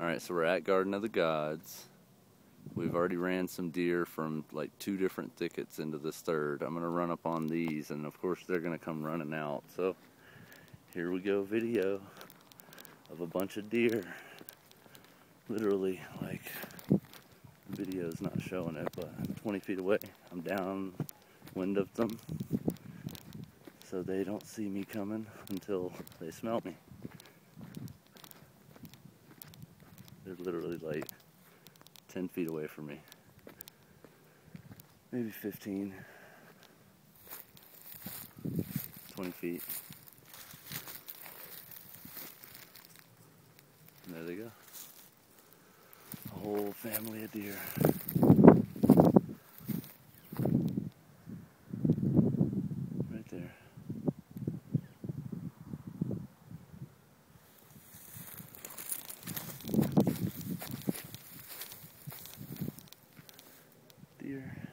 Alright, so we're at Garden of the Gods. We've already ran some deer from like two different thickets into this third. I'm going to run up on these, and of course they're going to come running out. So here we go video of a bunch of deer. Literally, like, the video's not showing it, but 20 feet away. I'm down wind of them, so they don't see me coming until they smell me. They're literally like 10 feet away from me. Maybe 15, 20 feet. And there they go. A whole family of deer. here.